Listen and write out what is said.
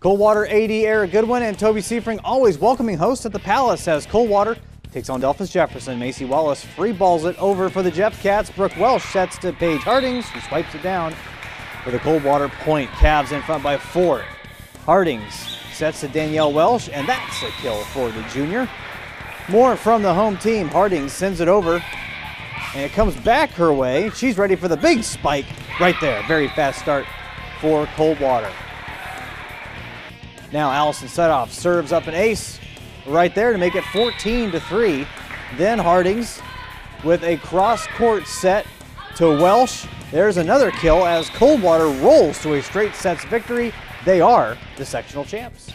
Coldwater AD Eric Goodwin and Toby Seifring always welcoming hosts at the Palace as Coldwater takes on Delphos Jefferson. Macy Wallace free balls it over for the Jeff Cats. Brooke Welsh sets to Paige Hardings, who swipes it down for the Coldwater point. Cavs in front by four. Hardings sets to Danielle Welsh, and that's a kill for the junior. More from the home team. Hardings sends it over, and it comes back her way. She's ready for the big spike right there. Very fast start for Coldwater. Now Allison Setoff serves up an ace right there to make it 14 to 3. Then Hardings with a cross court set to Welsh. There's another kill as Coldwater rolls to a straight sets victory. They are the sectional champs.